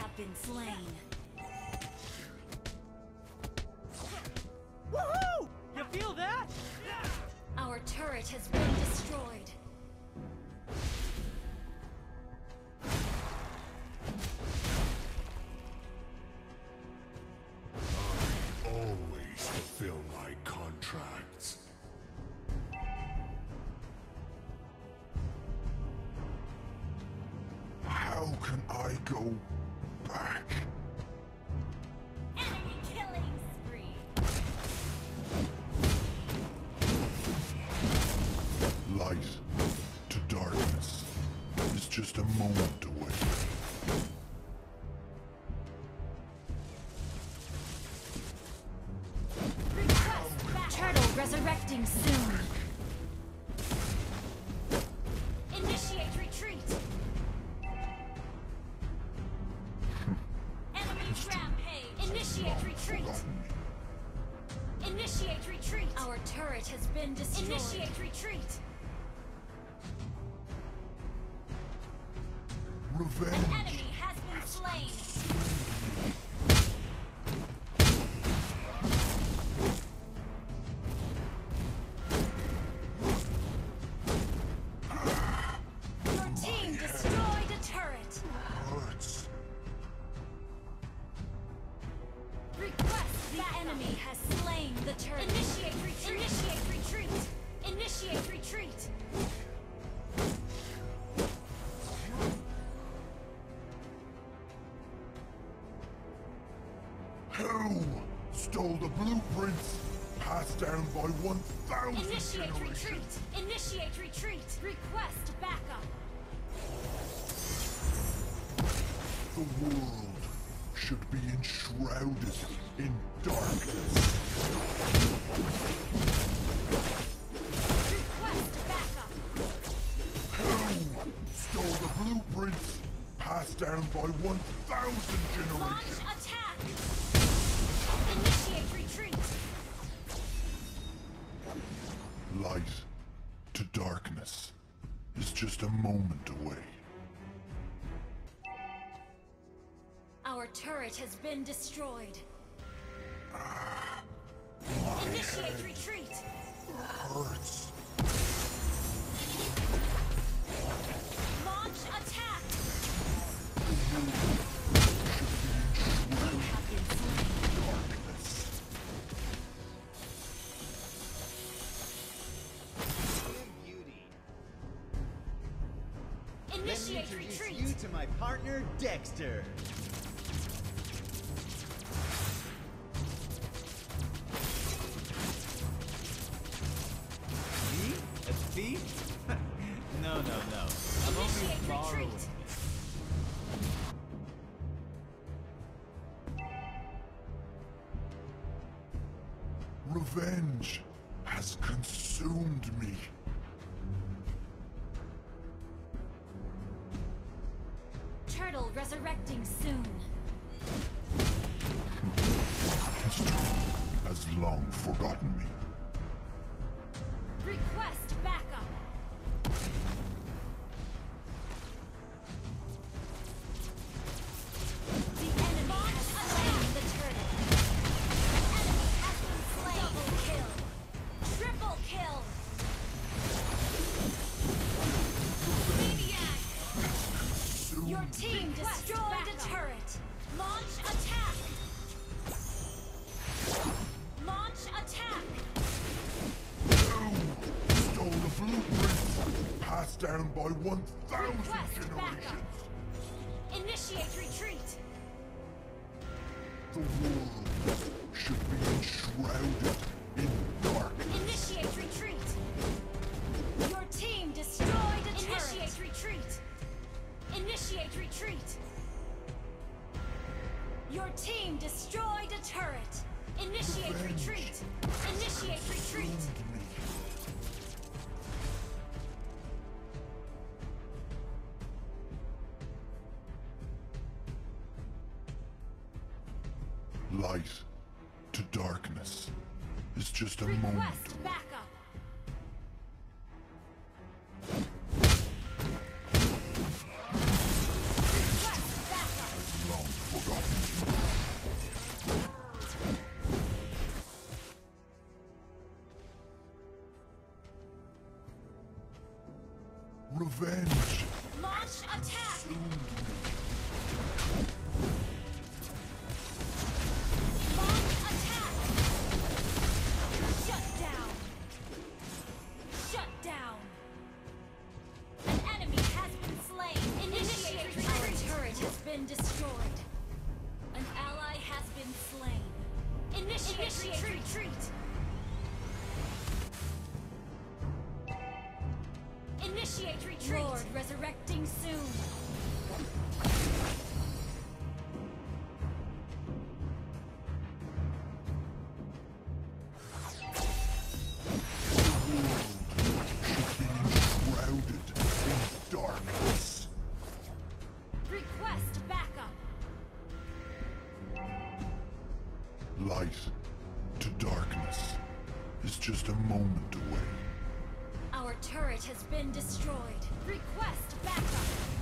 have been slain. Woohoo! You feel that? Our turret has been destroyed. Always fulfill my contracts. How can I go resurrecting soon. Initiate retreat. Hmm. Enemy rampage. Initiate retreat. Initiate retreat. Our turret has been destroyed. Initiate retreat. Revenge. An enemy has been slain. Down by 1,000 Initiate retreat. Initiate retreat. Request backup. The world should be enshrouded in darkness. Request backup. Who stole the blueprints passed down by 1,000 generations? Launch attack. Away. Our turret has been destroyed. Initiate retreat. Hurts. Launch attack. Initiate introduce retreat. you to my partner, Dexter. Me? A thief? no, no, no. I'm only borrowing. Revenge has consumed me. Resurrecting soon. Has long forgotten me. Down by 1,000 Request generations? backup. Initiate retreat. The world should be enshrouded in darkness. Initiate retreat. Your team destroyed a turret. Initiate retreat. Initiate retreat. Your team destroyed a turret. Initiate Revenge retreat. Initiate retreat. revenge. turret has been destroyed. Request backup.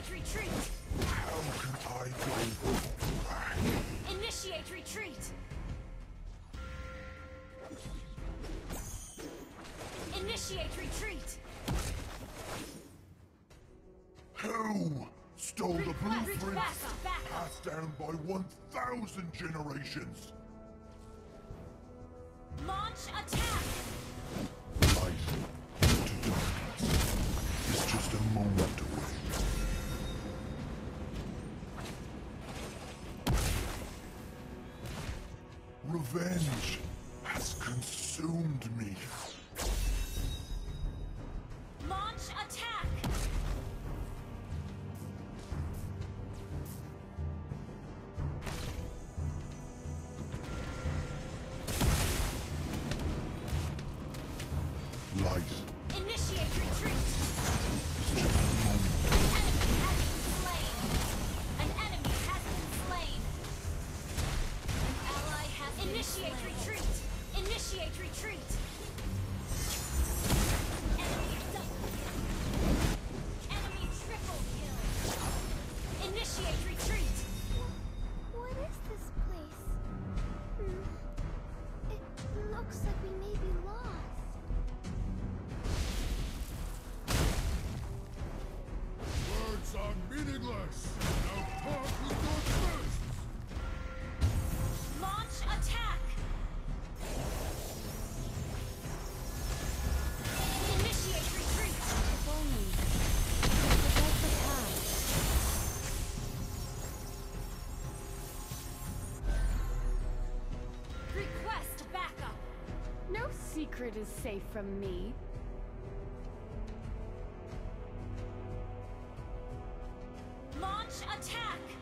Initiate retreat! How can I go back? Initiate retreat! Initiate retreat! Who stole the blueprints passed down by 1,000 generations? Launch attack! safe from me. Launch attack!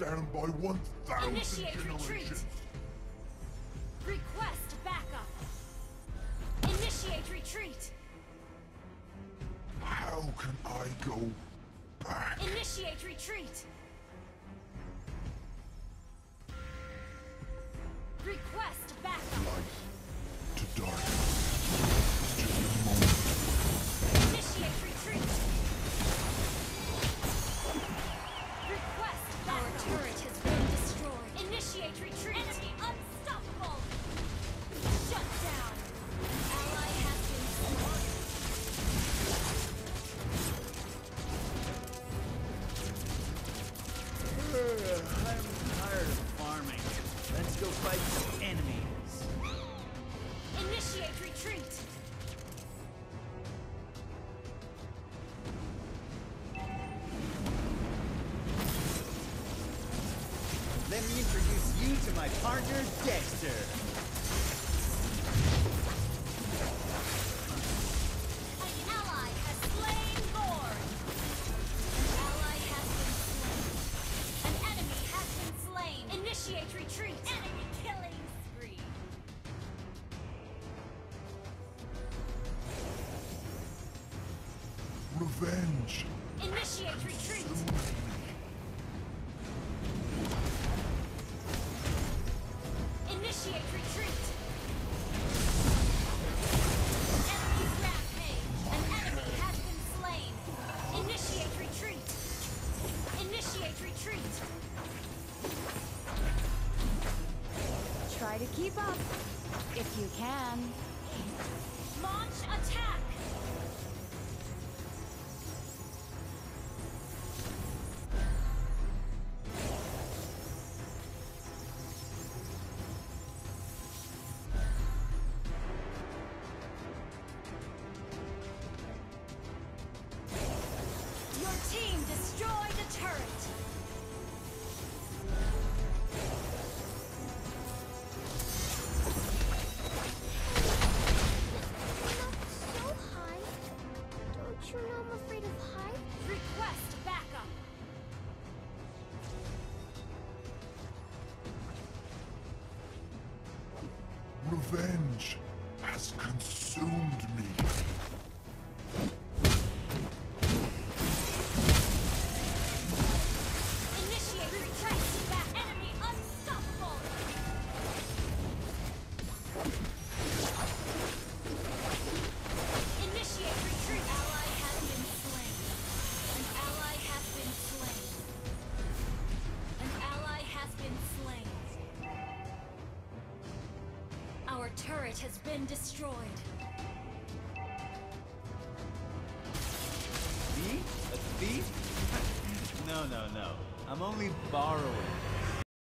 down by 1,000 generations. Retreat. Request backup. Initiate retreat. How can I go back? Initiate retreat. Request backup. Light to darkness. Initiate retreat. Let me introduce you to my partner, Dexter. Revenge. Initiate retreat. Initiate retreat. Enemy rampage. An enemy has been slain. Initiate retreat. Initiate retreat. Try to keep up, if you can. Revenge been destroyed. Me? A thief? no, no, no. I'm only borrowing.